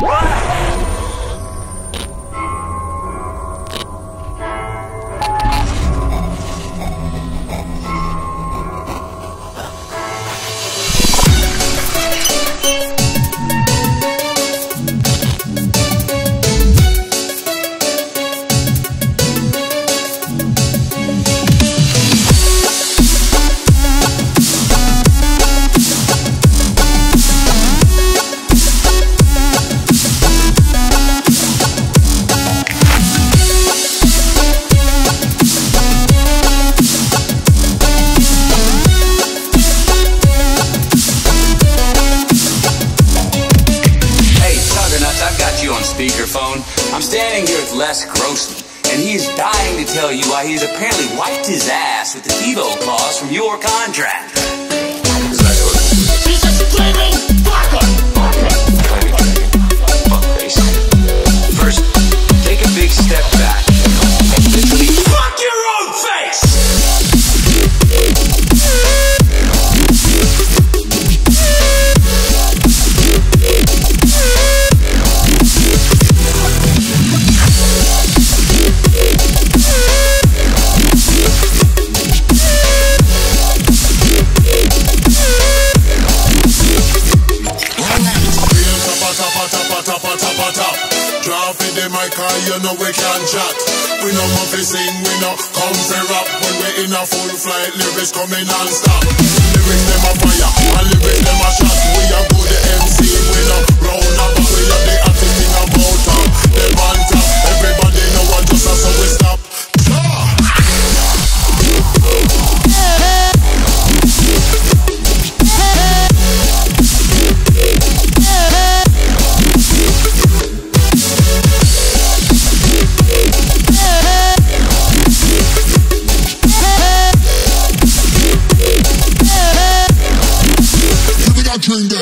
Hey, speakerphone. I'm standing here with Les Grossman, and he is dying to tell you why he's apparently wiped his ass with the TiVo clause from your contract. The mic, and you know we can't chat. We no want to sing, we no come for rap. When we in a full flight, lyrics coming non-stop. Lyrics them a fire, and lyrics them a shot. We a good MC,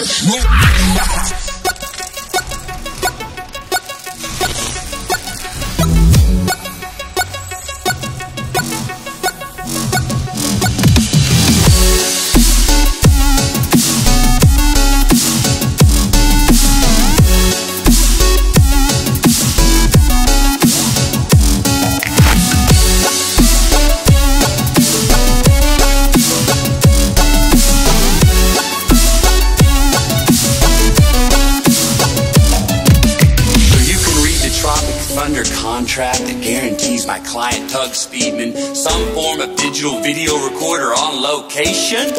drink contract that guarantees my client Tug Speedman some form of digital video recorder on location?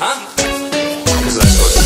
Huh?